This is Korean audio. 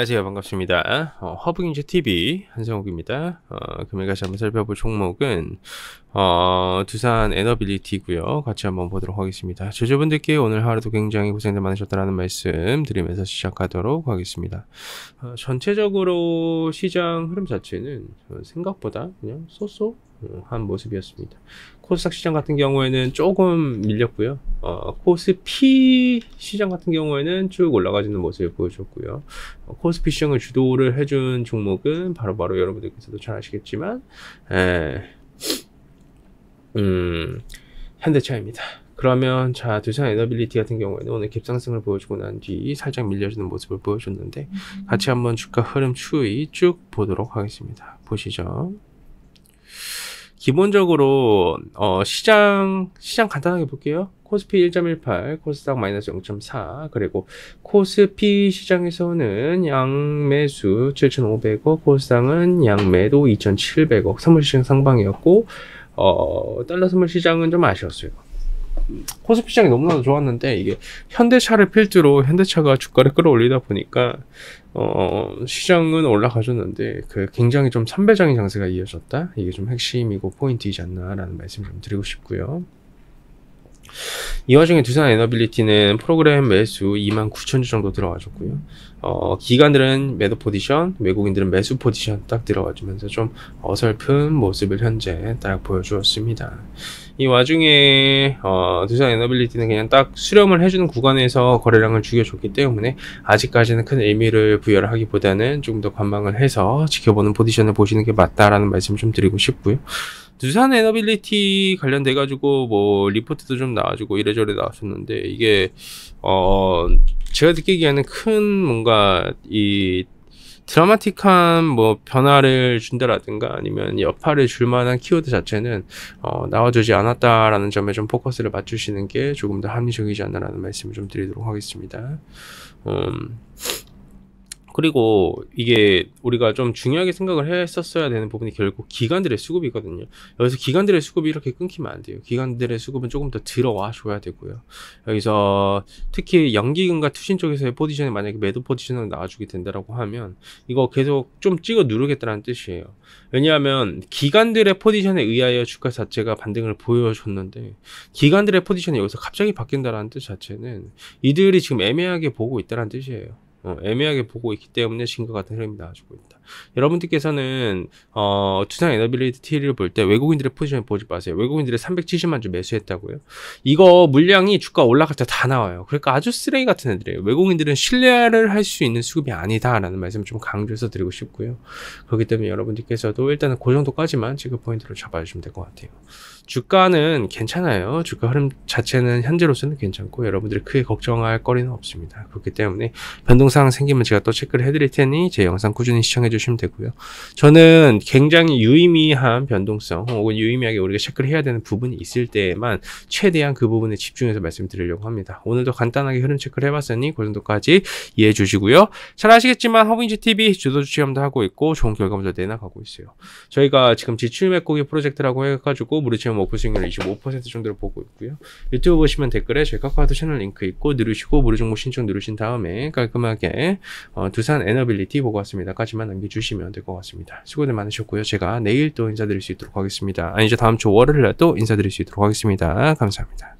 안녕하세요. 반갑습니다. 어, 허브경제 TV 한성욱입니다. 어, 금일 같이 한번 살펴볼 종목은 어, 두산 에너빌리티고요. 같이 한번 보도록 하겠습니다. 주주분들께 오늘 하루도 굉장히 고생들 많으셨다라는 말씀 드리면서 시작하도록 하겠습니다. 어, 전체적으로 시장 흐름 자체는 생각보다 그냥 쏘쏘 한 모습이었습니다. 코스닥 시장 같은 경우에는 조금 밀렸고요. 어, 코스피 시장 같은 경우에는 쭉 올라가지는 모습을 보여줬고요. 어, 코스피 시장을 주도를 해준 종목은 바로바로 바로 여러분들께서도 잘 아시겠지만, 에, 음, 현대차입니다. 그러면 자 두산 에너빌리티 같은 경우에는 오늘 갭상승을 보여주고 난 뒤 살짝 밀려주는 모습을 보여줬는데 같이 한번 주가 흐름 추이 쭉 보도록 하겠습니다. 보시죠. 기본적으로 어, 시장 시장 간단하게 볼게요. 코스피 1.18, 코스닥 마이너스 0.4, 그리고 코스피 시장에서는 양매수 7,500억, 코스닥은 양매도 2,700억, 선물 시장 상방이었고, 어, 달러 선물 시장은 좀 아쉬웠어요. 코스피 시장이 너무나도 좋았는데 이게 현대차를 필두로 현대차가 주가를 끌어올리다 보니까 어, 시장은 올라가줬는데 그 굉장히 좀 선배장인 장세가 이어졌다. 이게 좀 핵심이고 포인트이지 않나라는 말씀 좀 드리고 싶고요. 이 와중에 두산 에너빌리티는 프로그램 매수 2만 9천 주 정도 들어가줬고요. 어, 기관들은 매도 포지션, 외국인들은 매수 포지션 딱 들어가주면서 좀 어설픈 모습을 현재 딱 보여주었습니다. 이 와중에 어, 두산 에너빌리티는 그냥 딱 수렴을 해주는 구간에서 거래량을 죽여줬기 때문에 아직까지는 큰 의미를 부여를 하기보다는 좀 더 관망을 해서 지켜보는 포지션을 보시는 게 맞다라는 말씀 좀 드리고 싶고요. 두산 에너빌리티 관련돼 가지고 뭐 리포트도 좀 나와주고 이래저래 나왔었는데 이게 어 제가 느끼기에는 큰 뭔가 이 드라마틱한 뭐 변화를 준다라든가 아니면 여파를 줄 만한 키워드 자체는 어, 나와주지 않았다라는 점에 좀 포커스를 맞추시는 게 조금 더 합리적이지 않나라는 말씀을 좀 드리도록 하겠습니다. 음, 그리고 이게 우리가 좀 중요하게 생각을 했었어야 되는 부분이 결국 기관들의 수급이거든요. 여기서 기관들의 수급이 이렇게 끊기면 안 돼요. 기관들의 수급은 조금 더 들어와 줘야 되고요. 여기서 특히 연기금과 투신 쪽에서의 포지션이 만약에 매도 포지션을 나와주게 된다라고 하면 이거 계속 좀 찍어 누르겠다는 뜻이에요. 왜냐하면 기관들의 포지션에 의하여 주가 자체가 반등을 보여줬는데 기관들의 포지션이 여기서 갑자기 바뀐다라는 뜻 자체는 이들이 지금 애매하게 보고 있다는 뜻이에요. 어, 애매하게 보고 있기 때문에 같은 흐름이 나와주고 있다. 여러분들께서는 어, 두산 에너빌리티를 볼때 외국인들의 포지션을 보지 마세요. 외국인들이 370만 주 매수했다고요. 이거 물량이 주가 올라갈 때 다 나와요. 그러니까 아주 쓰레기 같은 애들이에요. 외국인들은 신뢰를 할 수 있는 수급이 아니다라는 말씀 좀 강조해서 드리고 싶고요. 그렇기 때문에 여러분들께서도 일단은 그 정도까지만 지금 포인트로 잡아주시면 될 것 같아요. 주가는 괜찮아요. 주가 흐름 자체는 현재로서는 괜찮고 여러분들이 크게 걱정할 거리는 없습니다. 그렇기 때문에 변동 사항 생기면 제가 또 체크를 해드릴 테니 제 영상 꾸준히 시청해 주시면 되고요. 저는 굉장히 유의미한 변동성 혹은 유의미하게 우리가 체크를 해야 되는 부분이 있을 때에만 최대한 그 부분에 집중해서 말씀드리려고 합니다. 오늘도 간단하게 흐름 체크를 해봤으니 그 정도까지 이해해 주시고요. 잘 아시겠지만 허브인지 TV 주도 주체험도 하고 있고 좋은 결과물도 내나가고 있어요. 저희가 지금 지출 메꾸기 프로젝트라고 해가지고 무료 체험 오프 수익률 25% 정도를 보고 있고요. 유튜브 보시면 댓글에 저희 카카오톡 채널 링크 있고 누르시고 무료 정보 신청 누르신 다음에 깔끔하게 어, 두산 에너빌리티 보고 왔습니다까지만 남겨주시면 될 것 같습니다. 수고들 많으셨고요. 제가 내일 또 인사드릴 수 있도록 하겠습니다. 아니죠 다음 주 월요일에 또 인사드릴 수 있도록 하겠습니다. 감사합니다.